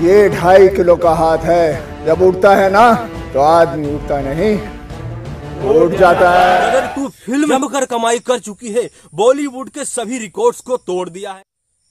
ये ढाई किलो का हाथ है। जब उठता है ना तो आदमी उठता नहीं। उठ जाता है। गदर टू फ़िल्म जमकर कमाई कर चुकी है बॉलीवुड के सभी रिकॉर्ड्स को तोड़ दिया है।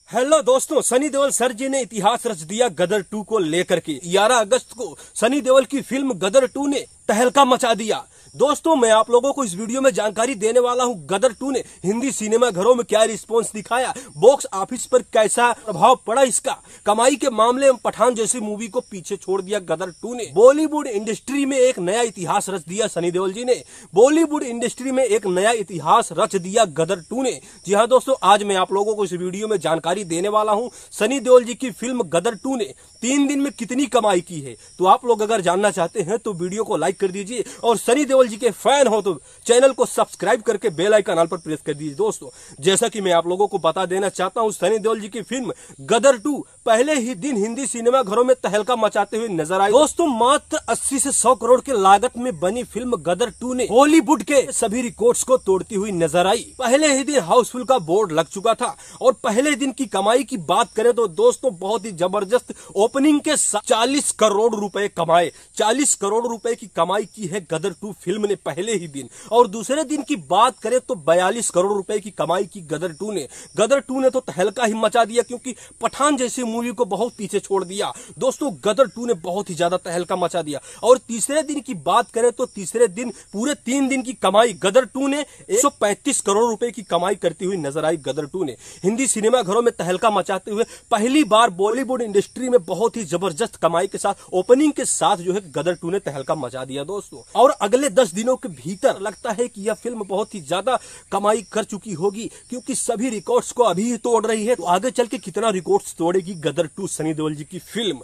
हेलो दोस्तों सनी देओल सर जी ने इतिहास रच दिया गदर टू को लेकर के। 11 अगस्त को सनी देओल की फ़िल्म गदर टू ने तहलका मचा दिया। दोस्तों, मैं आप लोगों को इस वीडियो में जानकारी देने वाला हूँ, गदर टू ने हिंदी सिनेमा घरों में क्या रिस्पांस दिखाया बॉक्स ऑफ़िस पर कैसा प्रभाव पड़ा इसका, कमाई के मामले में पठान जैसी मूवी को पीछे छोड़ दिया गदर टू ने। बॉलीवुड इंडस्ट्री में एक नया इतिहास रच दिया सनी देओल जी ने। बॉलीवुड इंडस्ट्री में एक नया इतिहास रच दिया गदर टू ने। जी हाँ दोस्तों, आज मैं आप लोगों को इस वीडियो में जानकारी देने वाला हूँ, सनी देओल जी की फ़िल्म गदर टू ने तीन दिन में कितनी कमाई की है। तो आप लोग अगर जानना चाहते हैं तो वीडियो को लाइक कर दीजिए और सनी जी के फ़ैन हो तो चैनल को सब्सक्राइब करके बेल आइकन पर प्रेस कर दीजिए दोस्तों। जैसा कि मैं आप लोगों को बता देना चाहता हूँ, सनी देओल जी की फ़िल्म गदर टू पहले ही दिन हिंदी सिनेमा घरों में तहलका मचाते हुए नज़र आई। दोस्तों, मात्र 80 से 100 करोड़ के लागत में बनी फ़िल्म गदर टू ने बॉलीवुड के सभी रिकॉर्ड को तोड़ती हुई नज़र आई। पहले ही दिन हाउसफुल का बोर्ड लग चुका था और पहले दिन की कमाई की बात करें तो दोस्तों, बहुत ही ज़बरदस्त ओपनिंग के चालीस करोड़ रुपए कमाए। चालीस करोड़ रुपए की कमाई की है गदर टू फ़िल्म ने पहले ही दिन और दूसरे दिन की बात करें तो बयालीस करोड़ रुपए की कमाई की गदर टू ने। गदर टू ने तो तहलका ही मचा दिया क्योंकि पठान जैसी मूवी को बहुत पीछे छोड़ दिया। दोस्तों, गदर टू ने बहुत ही ज़्यादा तहलका मचा दिया। और तीसरे दिन की बात करें तो तीसरे दिन, पूरे तीन दिन की कमाई गदर टू ने एक करोड़ रुपए की कमाई करती हुई नज़र आई गदर टू ने। हिंदी सिनेमा घरों में तहलका मचाते हुए पहली बार बॉलीवुड इंडस्ट्री में बहुत ही ज़बरदस्त कमाई के साथ, ओपनिंग के साथ जो है गदर टू ने तहलका मचा दिया दोस्तों। और अगले दस दिनों के भीतर लगता है कि यह फ़िल्म बहुत ही ज़्यादा कमाई कर चुकी होगी, क्योंकि सभी रिकॉर्ड्स को अभी ही तोड़ रही है। तो आगे चल के कितना रिकॉर्ड्स तोड़ेगी गदर टू सनी देओल जी की फ़िल्म?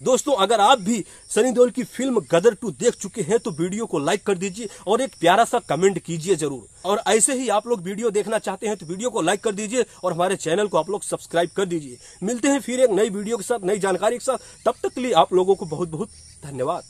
दोस्तों, अगर आप भी सनी देओल की फ़िल्म गदर टू देख चुके हैं तो वीडियो को लाइक कर दीजिए और एक प्यारा सा कमेंट कीजिए ज़रूर। और ऐसे ही आप लोग वीडियो देखना चाहते हैं तो वीडियो को लाइक कर दीजिए और हमारे चैनल को आप लोग सब्सक्राइब कर दीजिए। मिलते हैं फिर एक नई वीडियो के साथ, नई जानकारी के साथ। तब तक के लिए आप लोगों को बहुत बहुत धन्यवाद।